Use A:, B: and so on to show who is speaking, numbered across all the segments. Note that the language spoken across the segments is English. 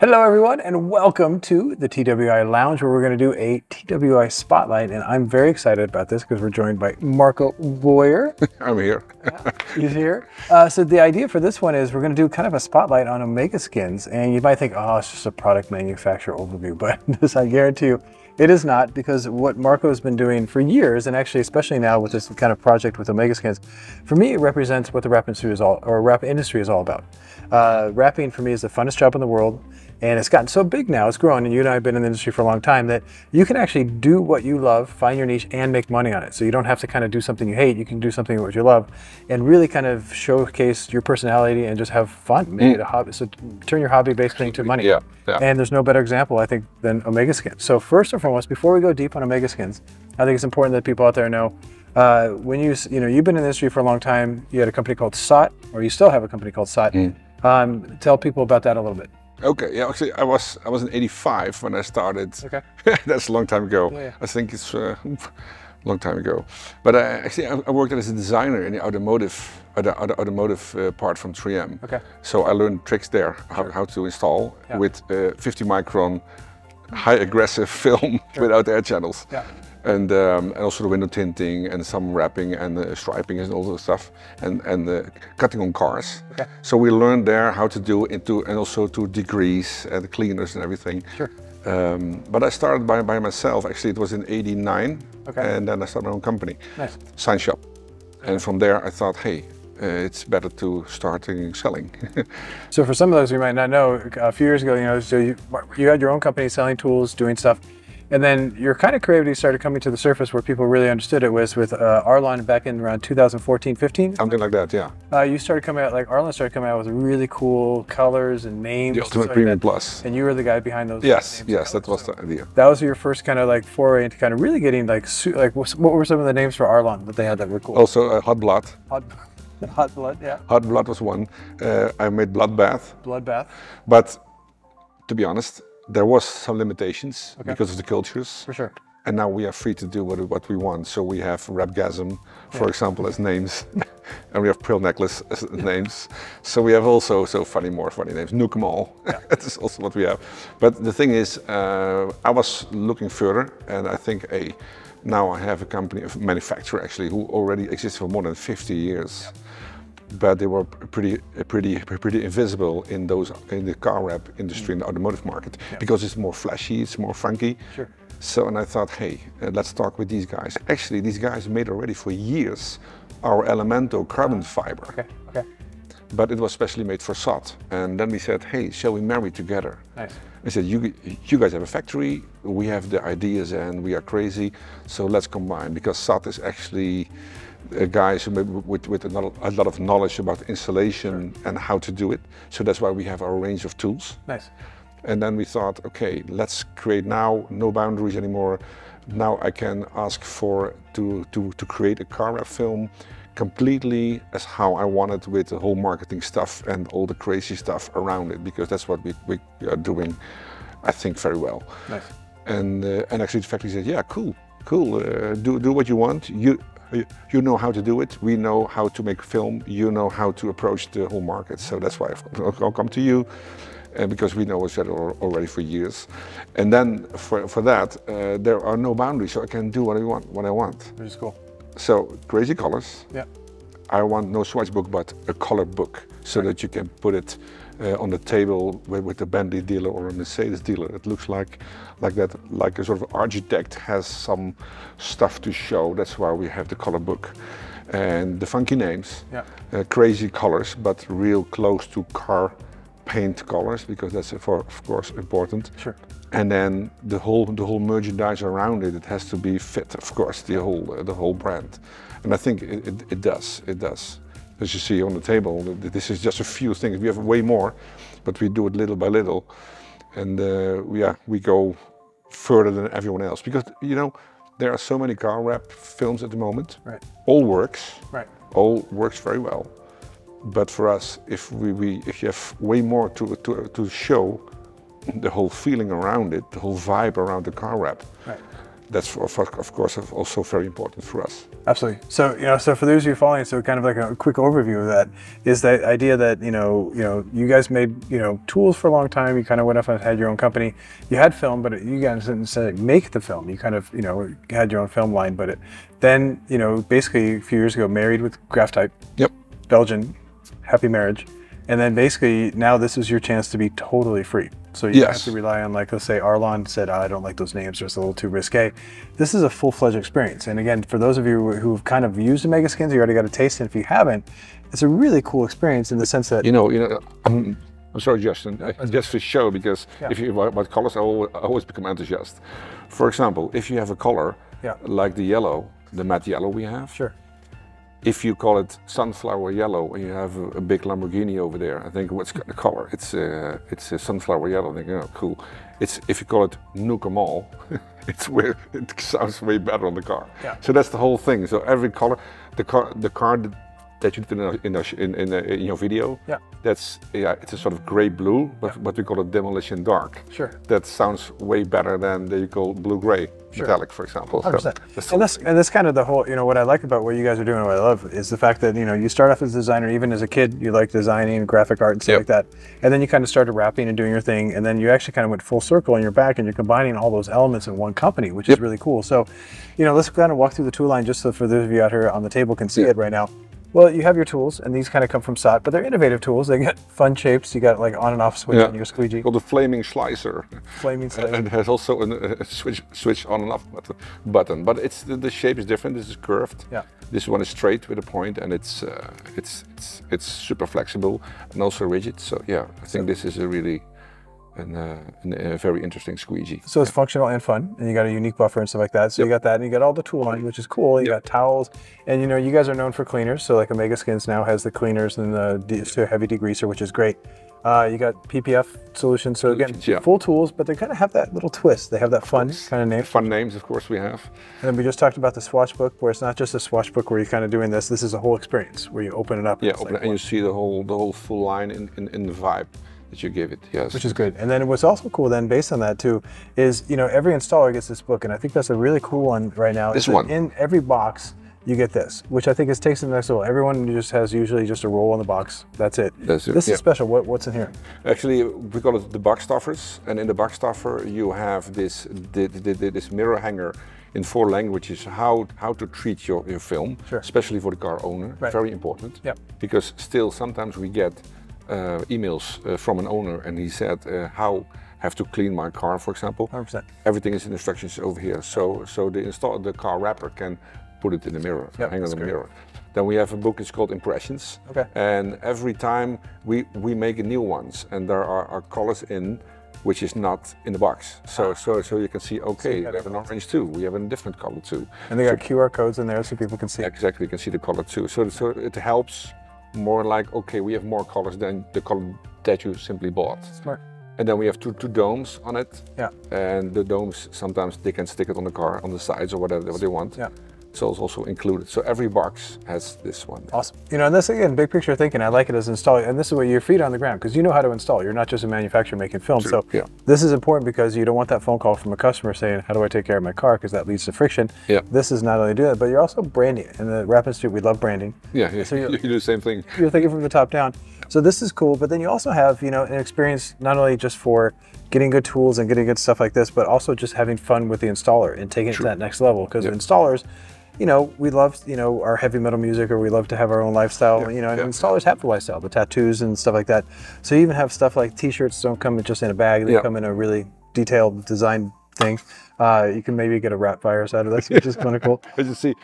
A: Hello, everyone, and welcome to the TWI Lounge, where we're going to do a TWI spotlight. And I'm very excited about this because we're joined by Marco Boyer.
B: I'm here.
A: He's here. Uh, so the idea for this one is we're going to do kind of a spotlight on Omega Skinz, and you might think, oh, it's just a product manufacturer overview, but this I guarantee you. It is not because what Marco has been doing for years, and actually especially now with this kind of project with Omega Skinz, for me it represents what the wrap industry is all, or wrap industry is all about. Uh, wrapping for me is the funnest job in the world. And it's gotten so big now, it's grown, and you and I have been in the industry for a long time that you can actually do what you love, find your niche, and make money on it. So you don't have to kind of do something you hate, you can do something what you love, and really kind of showcase your personality and just have fun. Make it a hobby. So turn your hobby basically into money.
B: Yeah, yeah.
A: And there's no better example, I think, than Omega Skinz. So first and foremost, before we go deep on Omega Skinz, I think it's important that people out there know uh, when you, you know, you've been in the industry for a long time, you had a company called SOT, or you still have a company called SOT. Um, tell people about that a little bit.
B: Okay, yeah, actually, I was I was in '85 when I started.
A: Okay.
B: That's a long time ago.
A: Yeah, yeah.
B: I think it's uh, a long time ago. But uh, actually, I, I worked as a designer in the automotive, uh, the automotive uh, part from 3M.
A: Okay.
B: So I learned tricks there how, how to install
A: Yeah.
B: with uh, 50 micron high aggressive film without air channels.
A: Yeah.
B: And, um, and also the window tinting and some wrapping and uh, striping and all that stuff and, and uh, cutting on cars.
A: Okay.
B: So we learned there how to do it to, and also to degrees and cleaners and everything.
A: Sure.
B: Um, but I started by, by myself. Actually, it was in '89,
A: Okay.
B: and then I started my own company,
A: Nice.
B: Sign Shop. And from there, I thought, hey, uh, it's better to start uh, selling.
A: So for some of those who might not know, a few years ago, you know, so you, you had your own company selling tools, doing stuff, and then your kind of creativity started coming to the surface where people really understood it was with uh, Arlon back in around 2014, 15.
B: Something like that, yeah.
A: Uh, you started coming out, like Arlon started coming out with really cool colors and names.
B: The
A: and
B: Ultimate
A: like
B: Premium
A: that.
B: Plus.
A: And you were the guy behind those.
B: Yes,
A: names.
B: yes, that was the idea.
A: That was your first kind of like foray into kind of really getting like, like what were some of the names for Arlon that they had that were cool?
B: Also, uh, Hot Blood.
A: Hot, hot blood, yeah.
B: Hot Blood was one. Uh, I made Bloodbath.
A: Bloodbath.
B: But to be honest, there was some limitations because of the cultures.
A: For sure.
B: And now we are free to do what, what we want. So we have Wrapgasm, for example, as names, and we have Pearl Necklace as names. So we have also so funny, more funny names. Nuke all. that is also what we have. But the thing is, uh, I was looking further, and I think a now I have a company, a manufacturer actually, who already exists for more than 50 years. But they were pretty, pretty, pretty invisible in those in the car wrap industry, in the automotive market, because it's more flashy, it's more funky.
A: Sure.
B: So, and I thought, hey, uh, let's talk with these guys. Actually, these guys made already for years our Elemento carbon fiber,
A: Okay, okay.
B: but it was specially made for SOT. And then we said, hey, shall we marry together?
A: Nice.
B: I said, you, you guys have a factory, we have the ideas and we are crazy, so let's combine because SOT is actually uh, guys with, with a lot, a lot of knowledge about installation and how to do it. So that's why we have our range of tools.
A: Nice.
B: And then we thought, okay, let's create now no boundaries anymore. Now I can ask for to, to, to create a car wrap film completely as how I want it with the whole marketing stuff and all the crazy stuff around it because that's what we, we are doing, I think, very well.
A: Nice.
B: And, uh, and actually the factory said, yeah, cool, cool, uh, do, do what you want. You, you- know how to do it. We know how to make film. You know how to approach the whole market. So that's why I've- I'll come to you uh, because we know each other already for years. And then for, for that, uh, there are no boundaries. So I can do what I want, what I want.
A: Which is cool.
B: So crazy colors.
A: Yeah.
B: I want no swatch book, but a color book, so that you can put it uh, on the table with, with a Bentley dealer or a Mercedes dealer. It looks like, like that, like a sort of architect has some stuff to show. That's why we have the color book, and the funky names,
A: Yeah.
B: uh, crazy colors, but real close to car paint colors because that's for, of course important.
A: Sure.
B: And then the whole the whole merchandise around it, it has to be fit, of course, the whole uh, the whole brand. And I think it, it, it does, it does. As you see on the table, this is just a few things. We have way more, but we do it little by little, and uh, we yeah we go further than everyone else because you know there are so many car wrap films at the moment.
A: Right.
B: All works,
A: Right.
B: all works very well. But for us, if we, we if you have way more to, to, to show the whole feeling around it, the whole vibe around the car wrap,
A: Right.
B: That's of course also very important for us.
A: Absolutely. So you know, so for those of you following, so kind of like a quick overview of that is the idea that you know, you know, you guys made you know tools for a long time. You kind of went off and had your own company. You had film, but you guys didn't say make the film. You kind of you know had your own film line, but it then you know basically a few years ago married with Grafitype.
B: Yep.
A: Belgian, happy marriage, and then basically now this is your chance to be totally free. So you
B: Yes.
A: have to rely on, like, let's say Arlon said, "Oh, I don't like those names, it's a little too risque. This is a full-fledged experience. And again, for those of you who- who've kind of used the Mega Skins, you already got a taste. And if you haven't, it's a really cool experience in the sense that
B: You know, you know, I'm, I'm sorry, Justin. I- Just for show, because
A: Yeah.
B: if you about about colors, I always, I always become enthusiastic. For example, if you have a color
A: Yeah.
B: like the yellow, the matte yellow we have,
A: sure,
B: if you call it sunflower yellow and you have a, a big Lamborghini over there, I think what's the color? It's uh, it's a sunflower yellow. I think, oh, cool. It's if you call it all, it's way, it sounds way better on the car.
A: Yeah.
B: So that's the whole thing. So every color, the car, the car that- you did in, a, in, a, in, in, in your video,
A: Yeah.
B: that's yeah, it's a sort of gray blue, but but we call it demolition dark.
A: Sure.
B: That sounds way better than the you call blue gray metallic, for example. So
A: 100%.
B: that's
A: And that's and that's kind of the whole. You know what I like about what you guys are doing. What I love is the fact that you know you start off as a designer, even as a kid, you like designing, graphic art, and stuff
B: Yep.
A: like that, and then you kind of started wrapping and doing your thing, and then you actually kind of went full circle and you're back and you're combining all those elements in one company, which is really cool. So, you know, let's kind of walk through the tool line just so for those of you out here on the table can see
B: Yeah.
A: it right now. Well, you have your tools, and these kind of come from SOT, but they're innovative tools. They get fun shapes. You got like on and off switch
B: Yeah.
A: on your squeegee,
B: called the flaming slicer.
A: flaming slicer.
B: and it has also a switch switch on and off button-. But it's the, the shape is different. This is curved.
A: Yeah.
B: This one is straight with a point, and it's uh, it's it's it's super flexible and also rigid. So yeah, I think this is a really an, uh, an, a very interesting squeegee.
A: So it's functional and fun, and you got a unique buffer and stuff like that. So you got that, and you got all the tool line, which is cool. You got towels, and you know you guys are known for cleaners. So like Omega Skinz now has the cleaners and the de- so heavy degreaser, which is great. Uh, you got PPF solutions. So again,
B: yeah.
A: full tools, but they kind of have that little twist. They have that fun kind of name.
B: Fun names, of course, we have.
A: And then we just talked about the swatch book, where it's not just a swatch book where you're kind of doing this. This is a whole experience where you open it up. and
B: Yeah,
A: it's
B: open
A: like,
B: it and you see the whole the whole full line in, in, in the vibe that you give it. Yes.
A: which is good. And then what's also cool then, based on that too, is you know every installer gets this book, and I think that's a really cool one right now.
B: This
A: is
B: one.
A: in every box you get this, which I think is takes to the next level. Everyone just has usually just a roll in the box. That's it.
B: That's it,
A: This
B: yeah.
A: is special. What, what's in here?
B: Actually, we call it the box stuffers, and in the box stuffer you have this the, the, the- this mirror hanger in four languages how how to treat your, your film,
A: Sure.
B: especially for the car owner.
A: Right.
B: Very important.
A: Yep.
B: Because still sometimes we get uh, emails uh, from an owner, and he said uh, how have to clean my car, for example.
A: 100%.
B: Everything is in instructions over here, so so the install the car wrapper can put it in the mirror,
A: Yep,
B: hang on the
A: great.
B: mirror. Then we have a book. It's called Impressions.
A: Okay.
B: And every time we we make a new ones, and there are, are colors in which is not in the box. So so so you can see. Okay,
A: got
B: we have an orange too. We have a different color too.
A: And they got QR codes in there so people can see.
B: Exactly, you can see the color too. So so it helps more like okay, we have more colors than the color that you simply bought.
A: Smart.
B: And then we have two, two domes on it.
A: Yeah.
B: And the domes sometimes they can stick it on the car on the sides or whatever what they want.
A: Yeah.
B: So it's also included. So every box has this one.
A: Awesome. You know, and this again, big picture thinking. I like it as installer, and this is what your feet on the ground because you know how to install. You're not just a manufacturer making film.
B: True,
A: So
B: yeah.
A: this is important because you don't want that phone call from a customer saying, "How do I take care of my car?" Because that leads to friction.
B: Yeah.
A: This is not only doing that, but you're also branding it. In the Wrap Institute, we love branding.
B: Yeah, yeah.
A: So
B: you, do the same thing.
A: You're thinking from the top down. So this is cool, but then you also have, you know, an experience not only just for getting good tools and getting good stuff like this, but also just having fun with the installer and taking it to that next level. Because installers, you know, we love, you know, our heavy metal music or we love to have our own lifestyle,
B: Yeah,
A: you know, and
B: yeah.
A: installers have the lifestyle, the tattoos and stuff like that. So you even have stuff like t-shirts don't come just in a bag, they
B: Yeah.
A: come in a really detailed design thing. Uh, you can maybe get a rat virus out of this, which is kind of cool.
B: As you see,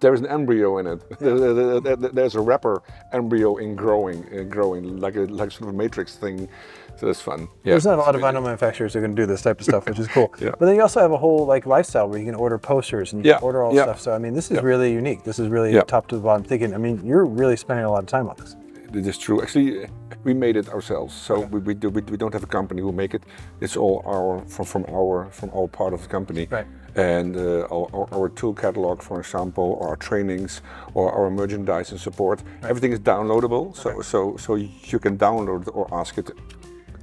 B: there's an embryo in it. There- there- there- there- There's a wrapper embryo in growing, uh, growing like a like sort of a matrix thing. So that's fun. Yeah.
A: There's not a lot of vinyl manufacturers that are going to do this type of stuff, which is cool.
B: Yeah.
A: But then you also have a whole like lifestyle where you can order posters and
B: Yeah,
A: order all
B: yeah.
A: stuff. So I mean, this is really unique. This is really top to the bottom thinking. I mean, you're really spending a lot of time on this.
B: It is true. Actually, we made it ourselves. So we, we, do, we, we don't have a company who make it. It's all our from, from our from our part of the company.
A: Right.
B: And uh, our, our, tool catalog, for example, our trainings, or our merchandise and support, everything is downloadable. So so so you can download or ask it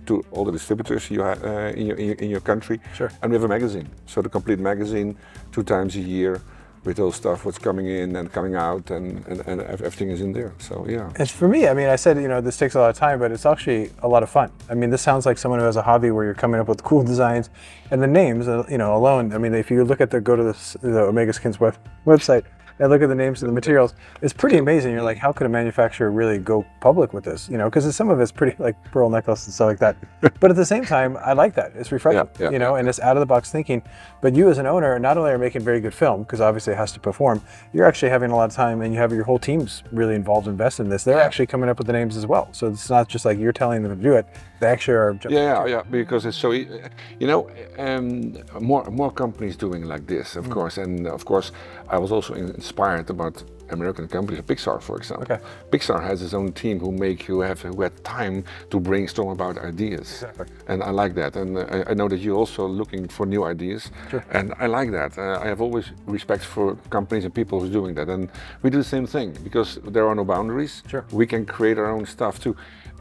B: to all the distributors you have uh, in, your, in, your, in your country.
A: Sure.
B: And we have a magazine, so the complete magazine, two times a year, with all stuff what's coming in and coming out and, and, and everything is in there. So yeah.
A: And for me i mean i said you know this takes a lot of time but it's actually a lot of fun. I mean this sounds like someone who has a hobby where you're coming up with cool designs and the names uh, you know alone. I mean if you look at the go to the, the omega skinz web, website and look at the names of the materials, it's pretty amazing. You're like, how could a manufacturer really go public with this? You know, because some of it's pretty like pearl necklace and stuff like that. but at the same time, I like that. It's refreshing, yeah, yeah, you know, and it's out of the box thinking. But you as an owner, not only are making very good film, because obviously it has to perform, you're actually having a lot of time and you have your whole team's really involved, invested in this. They're actually coming up with the names as well. So it's not just like you're telling them to do it. They actually are.
B: Yeah, yeah, because it's so, you know, um, more more companies doing like this, of mm. course. And of course, I was also inspired about American companies, Pixar, for example. Okay. Pixar has its own team who make you have who had time to brainstorm about ideas, exactly. and I like that. And uh, I, I, know that you're also looking for new ideas, sure. and I like that. Uh, I have always respect for companies and people who's doing that, and we do the same thing because there are no boundaries.
A: Sure.
B: We can create our own stuff too.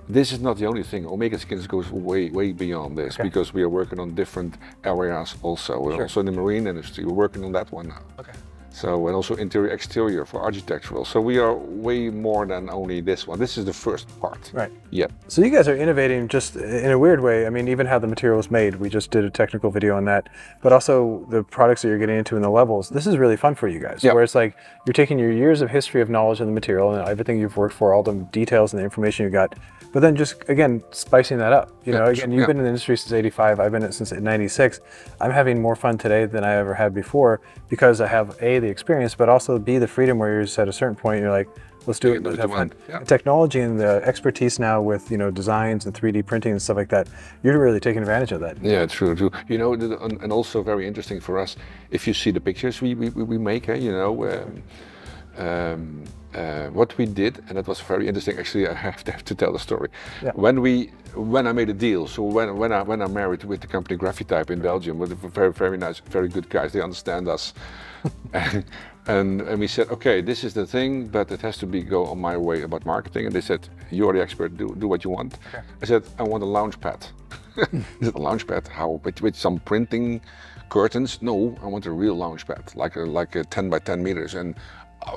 B: This is not the only thing. Omega Skinz goes way, way beyond this okay. because we are working on different areas also. We're sure. also in the marine industry. We're working on that one now.
A: Okay.
B: So, and also interior exterior for architectural. So we are way more than only this one. This is the first part.
A: Right.
B: Yeah.
A: So you guys are innovating just in a weird way. I mean, even how the material is made, we just did a technical video on that, but also the products that you're getting into in the levels. This is really fun for you guys. Yeah. Where it's like, you're taking your years of history of knowledge of the material and everything you've worked for, all the details and the information you got, but then just, again, spicing that up. You know, again, you've yeah. been in the industry since 85, I've been in it since 96. I'm having more fun today than I ever had before because I have A, the experience, but also B, the freedom where you're just at a certain point, you're like, let's do it, let's have fun. Yeah. Technology and the expertise now with, you know, designs and 3D printing and stuff like that, you're really taking advantage of that.
B: Yeah, true, true. You know, and also very interesting for us, if you see the pictures we, we, we make, eh, you know, um, um, uh, what we did, and that was very interesting. Actually, I have to, have to tell the story. Yeah. When we, when I made a deal, so when when I when I married with the company Grafitype in Belgium, with very very nice, very good guys. They understand us, and, and, and we said, okay, this is the thing, but it has to be go on my way about marketing. And they said, you're the expert. Do do what you want. Okay. I said, I want a lounge pad. is it a lounge pad? How with, with some printing curtains? No, I want a real lounge pad, like a, like a 10 by 10 meters. And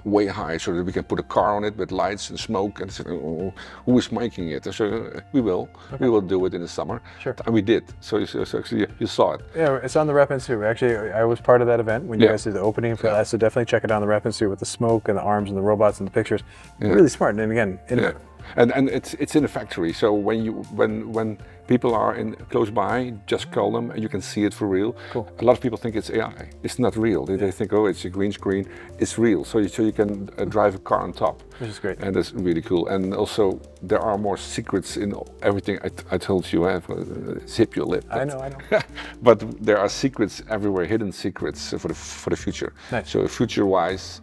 B: way high so that we can put a car on it with lights and smoke and oh, who is making it? So we will, okay. we will do it in the summer.
A: Sure.
B: And we did. So, so, so you, you, saw it.
A: Yeah, it's on the Wrap Institute. Actually, I was part of that event when you yeah. guys did the opening for yeah. that. So definitely check it out on the Wrap Institute with the smoke and the arms and the robots and the pictures. Yeah. Really smart. And again, yeah.
B: And and it's it's in a factory. So when you when when people are in close by, just call them and you can see it for real.
A: Cool.
B: A lot of people think it's AI. It's not real. They, they think, oh, it's a green screen. It's real. So you, so you can uh, drive a car on top.
A: Which is great.
B: And that's really cool. And also, there are more secrets in everything I, I told you. I Uh, zip your lip.
A: But, I know, I know.
B: but there are secrets everywhere, hidden secrets for the, for the future.
A: Nice.
B: So future-wise,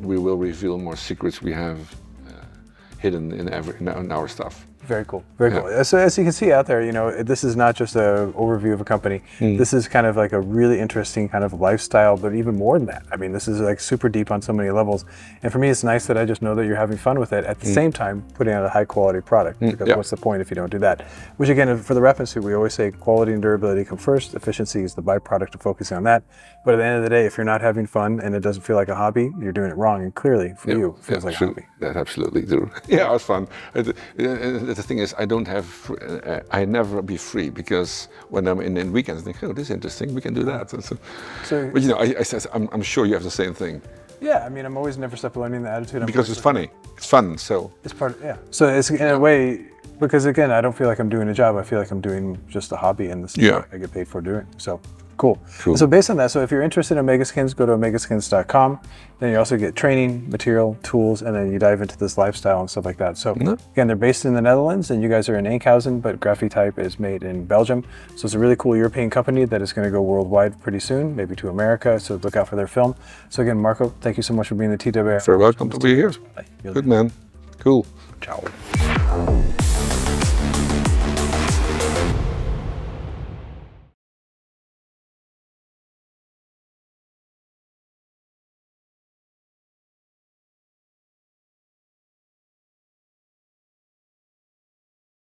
B: we will reveal more secrets we have hidden in, every, in our stuff.
A: Very cool. Very yeah. cool. So as you can see out there, you know, this is not just an overview of a company. Mm. This is kind of like a really interesting kind of lifestyle, but even more than that. I mean, this is like super deep on so many levels. And for me, it's nice that I just know that you're having fun with it at the mm. same time putting out a high quality product. Mm. Because what's the point if you don't do that? Which again, for the reference we always say quality and durability come first. Efficiency is the byproduct of focusing on that. But at the end of the day, if you're not having fun and it doesn't feel like a hobby, you're doing it wrong. And clearly, for you, it feels like a hobby.
B: That's absolutely true. Yeah, it was fun. The thing is, I don't have, uh, I never be free because when I'm in, in weekends, I think, oh, this is interesting, we can do that. So, so but you know, I, I says, I'm, I'm sure you have the same thing.
A: Yeah, I mean, I'm always never stop learning the attitude. I'm
B: because it's funny. It's fun, so.
A: It's part of, yeah. So it's in a way, because again, I don't feel like I'm doing a job. I feel like I'm doing just a hobby and this yeah. I get paid for doing. So Cool. cool. So based on that, so if you're interested in Omega Skinz, go to omegaskinz.com. Then you also get training, material, tools, and then you dive into this lifestyle and stuff like that. So mm -hmm. again, they're based in the Netherlands, and you guys are in Enkhuizen, but Grafitype is made in Belgium. So it's a really cool European company that is going to go worldwide pretty soon, maybe to America. So look out for their film. So again, Marco, thank you so much for being the TWR.
B: Very welcome to be here. Good man. Cool.
A: Ciao.